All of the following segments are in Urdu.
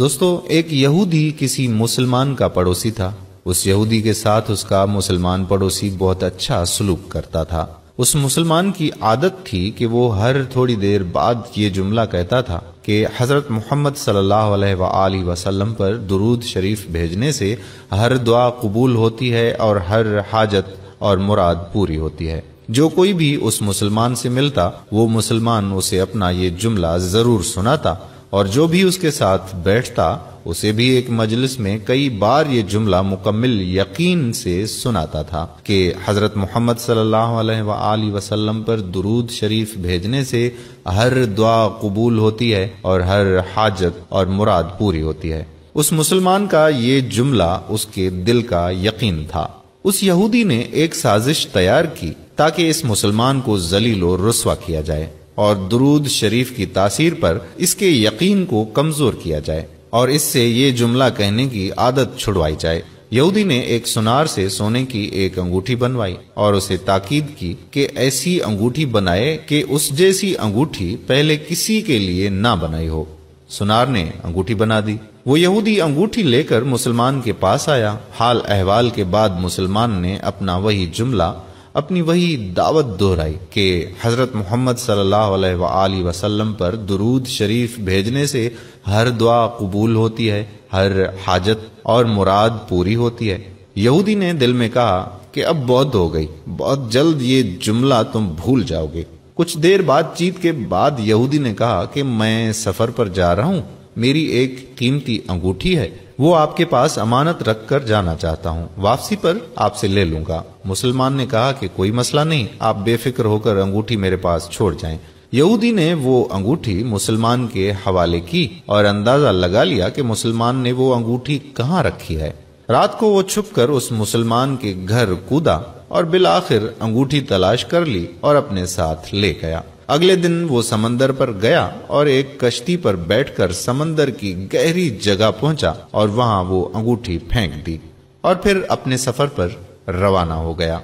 دوستو، ایک یہودی کسی مسلمان کا پڑوسی تھا۔ اس یہودی کے ساتھ اس کا مسلمان پڑوسی بہت اچھا سلوک کرتا تھا۔ اس مسلمان کی عادت تھی کہ وہ ہر تھوڑی دیر بعد یہ جملہ کہتا تھا کہ حضرت محمد صلی اللہ علیہ وآلہ وسلم پر درود شریف بھیجنے سے ہر دعا قبول ہوتی ہے اور ہر حاجت اور مراد پوری ہوتی ہے۔ جو کوئی بھی اس مسلمان سے ملتا، وہ مسلمان اسے اپنا یہ جملہ ضرور سناتا۔ اور جو بھی اس کے ساتھ بیٹھتا، اسے بھی ایک مجلس میں کئی بار یہ جملہ مکمل یقین سے سناتا تھا کہ حضرت محمد صلی اللہ علیہ وآلہ وسلم پر درود شریف بھیجنے سے ہر دعا قبول ہوتی ہے اور ہر حاجت اور مراد پوری ہوتی ہے۔ اس مسلمان کا یہ جملہ اس کے دل کا یقین تھا۔ اس یہودی نے ایک سازش تیار کی تاکہ اس مسلمان کو ذلیل و رسوا کیا جائے۔ اور درود شریف کی تاثیر پر اس کے یقین کو کمزور کیا جائے اور اس سے یہ جملہ کہنے کی عادت چھڑوائی جائے۔ یہودی نے ایک سنار سے سونے کی ایک انگوٹھی بنوائی اور اسے تاکید کی کہ ایسی انگوٹھی بنائے کہ اس جیسی انگوٹھی پہلے کسی کے لیے نہ بنائی ہو۔ سنار نے انگوٹھی بنا دی۔ وہ یہودی انگوٹھی لے کر مسلمان کے پاس آیا۔ حال احوال کے بعد مسلمان نے اپنا وہی جملہ اپنی وہی دعوت دہرائی کہ حضرت محمد صلی اللہ علیہ وآلہ وسلم پر درود شریف بھیجنے سے ہر دعا قبول ہوتی ہے، ہر حاجت اور مراد پوری ہوتی ہے۔ یہودی نے دل میں کہا کہ اب بہت ہو گئی، بہت جلد یہ جملہ تم بھول جاؤ گے۔ کچھ دیر بات چیت کے بعد یہودی نے کہا کہ میں سفر پر جا رہا ہوں۔ میری ایک قیمتی انگوٹھی ہے، وہ آپ کے پاس امانت رکھ کر جانا چاہتا ہوں۔ واپسی پر آپ سے لے لوں گا۔ مسلمان نے کہا کہ کوئی مسئلہ نہیں، آپ بے فکر ہو کر انگوٹھی میرے پاس چھوڑ جائیں۔ یہودی نے وہ انگوٹھی مسلمان کے حوالے کی اور اندازہ لگا لیا کہ مسلمان نے وہ انگوٹھی کہاں رکھی ہے۔ رات کو وہ چھپ کر اس مسلمان کے گھر کودا اور بالآخر انگوٹھی تلاش کر لی اور اپنے ساتھ لے گیا۔ اگلے دن وہ سمندر پر گیا اور ایک کشتی پر بیٹھ کر سمندر کی گہری جگہ پہنچا اور وہاں وہ انگوٹھی پھینک دی اور پھر اپنے سفر پر روانہ ہو گیا۔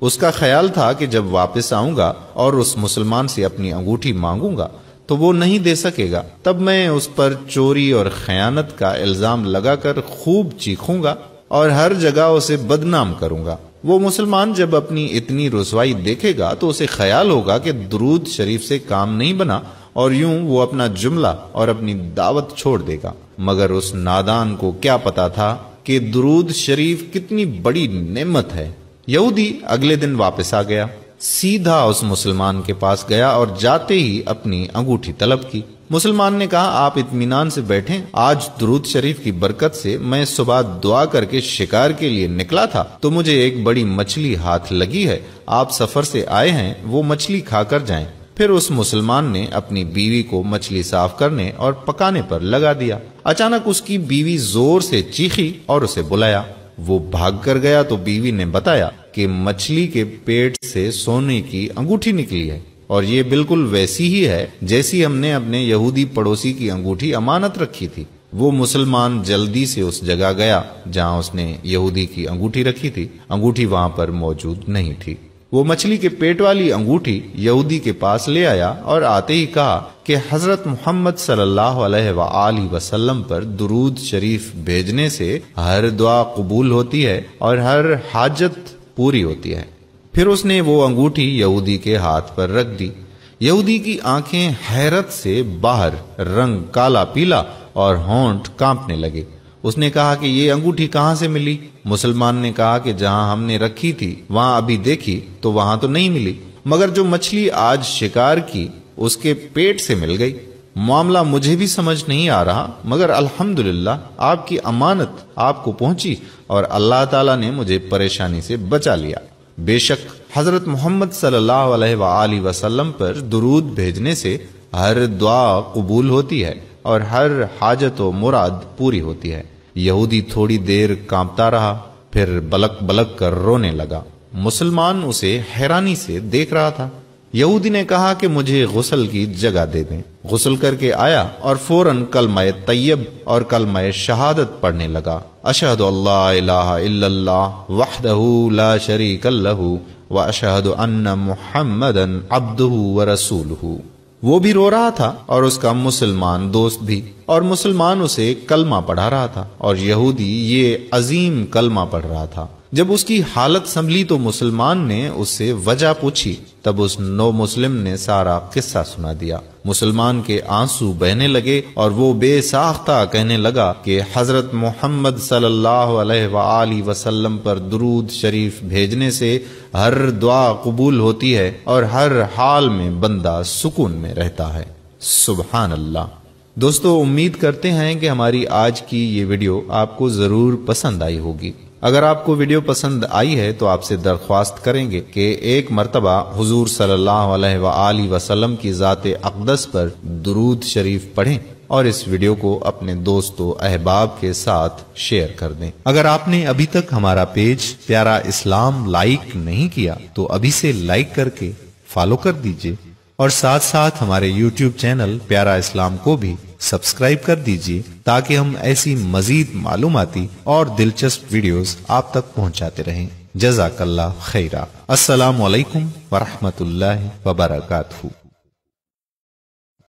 اس کا خیال تھا کہ جب واپس آؤں گا اور اس مسلمان سے اپنی انگوٹھی مانگوں گا تو وہ نہیں دے سکے گا۔ تب میں اس پر چوری اور خیانت کا الزام لگا کر خوب چیخوں گا اور ہر جگہ اسے بدنام کروں گا۔ وہ مسلمان جب اپنی اتنی رسوائی دیکھے گا تو اسے خیال ہوگا کہ درود شریف سے کام نہیں بنا اور یوں وہ اپنا جملہ اور اپنی دعوت چھوڑ دے گا۔ مگر اس نادان کو کیا پتا تھا کہ درود شریف کتنی بڑی نعمت ہے۔ یہودی اگلے دن واپس آ گیا۔ سیدھا اس مسلمان کے پاس گیا اور جاتے ہی اپنی انگوٹھی طلب کی۔ مسلمان نے کہا، آپ اطمینان سے بیٹھیں۔ آج درود شریف کی برکت سے میں صبح دعا کر کے شکار کے لیے نکلا تھا۔ تو مجھے ایک بڑی مچھلی ہاتھ لگی ہے۔ آپ سفر سے آئے ہیں، وہ مچھلی کھا کر جائیں۔ پھر اس مسلمان نے اپنی بیوی کو مچھلی صاف کرنے اور پکانے پر لگا دیا۔ اچانک اس کی بیوی زور سے چیخی اور اسے بلایا۔ وہ بھاگ کر گیا تو بیوی نے بتایا کہ مچھلی کے پیٹ سے سونے کی انگوٹھی نکلی ہے۔ اور یہ بالکل ویسی ہی ہے جیسی ہم نے اپنے یہودی پڑوسی کی انگوٹھی امانت رکھی تھی۔ وہ مسلمان جلدی سے اس جگہ گیا جہاں اس نے یہودی کی انگوٹھی رکھی تھی۔ انگوٹھی وہاں پر موجود نہیں تھی۔ وہ مچھلی کے پیٹ والی انگوٹھی یہودی کے پاس لے آیا اور آتے ہی کہا کہ حضرت محمد صلی اللہ علیہ وآلہ وسلم پر درود شریف بھیجنے سے ہر دعا قبول ہوتی ہے اور ہر حاجت پوری ہوتی ہے۔ پھر اس نے وہ انگوٹھی یہودی کے ہاتھ پر رکھ دی۔ یہودی کی آنکھیں حیرت سے باہر رنگ کالا پیلا اور ہونٹ کانپنے لگے۔ اس نے کہا کہ یہ انگوٹھی کہاں سے ملی؟ مسلمان نے کہا کہ جہاں ہم نے رکھی تھی، وہاں ابھی دیکھی تو وہاں تو نہیں ملی۔ مگر جو مچھلی آج شکار کی، اس کے پیٹ سے مل گئی۔ معاملہ مجھے بھی سمجھ نہیں آ رہا، مگر الحمد آپ کی امانت آپ کو پہنچی اور اللہ تعالیٰ نے مجھے پریشانی سے بچا لیا۔ بے شک حضرت محمد صلی اللہ علیہ وآلہ وسلم پر درود بھیجنے سے ہر دعا قبول ہوتی ہے اور ہر حاجت و مراد پوری ہوتی ہے۔ یہودی تھوڑی دیر کانپتا رہا، پھر بلک بلک کر رونے لگا۔ مسلمان اسے حیرانی سے دیکھ رہا تھا۔ یہودی نے کہا کہ مجھے غسل کی جگہ دے دیں۔ غسل کر کے آیا اور فوراً کلمہ طیب اور کلمہ شہادت پڑھنے لگا۔ اشہد اللہ الہ الا اللہ وحدہ لا شریک اللہ و اشہد ان محمد عبدہ و رسولہ۔ وہ بھی رو رہا تھا اور اس کا مسلمان دوست بھی اور مسلمان اسے کلمہ پڑھا رہا تھا اور یہودی یہ عظیم کلمہ پڑھ رہا تھا۔ جب اس کی حالت سنبھلی تو مسلمان نے اس سے وجہ پوچھی۔ تب اس نو مسلم نے سارا قصہ سنا دیا۔ مسلمان کے آنسو بہنے لگے اور وہ بے ساختہ کہنے لگا کہ حضرت محمد صلی اللہ علیہ وآلہ وسلم پر درود شریف بھیجنے سے ہر دعا قبول ہوتی ہے اور ہر حال میں بندہ سکون میں رہتا ہے۔ سبحان اللہ دوستو، امید کرتے ہیں کہ ہماری آج کی یہ ویڈیو آپ کو ضرور پسند آئی ہوگی۔ اگر آپ کو ویڈیو پسند آئی ہے تو آپ سے درخواست کریں گے کہ ایک مرتبہ حضور صلی اللہ علیہ وآلہ وسلم کی ذات اقدس پر درود شریف پڑھیں اور اس ویڈیو کو اپنے دوستوں احباب کے ساتھ شیئر کر دیں۔ اگر آپ نے ابھی تک ہمارا پیج پیارا اسلام لائک نہیں کیا تو ابھی سے لائک کر کے فالو کر دیجیے اور ساتھ ساتھ ہمارے یوٹیوب چینل پیارا اسلام کو بھی سبسکرائب کر دیجیے تاکہ ہم ایسی مزید معلوماتی اور دلچسپ ویڈیوز آپ تک پہنچاتے رہیں۔ جزاک اللہ خیرہ۔ السلام علیکم ورحمۃ اللہ وبرکاتہ۔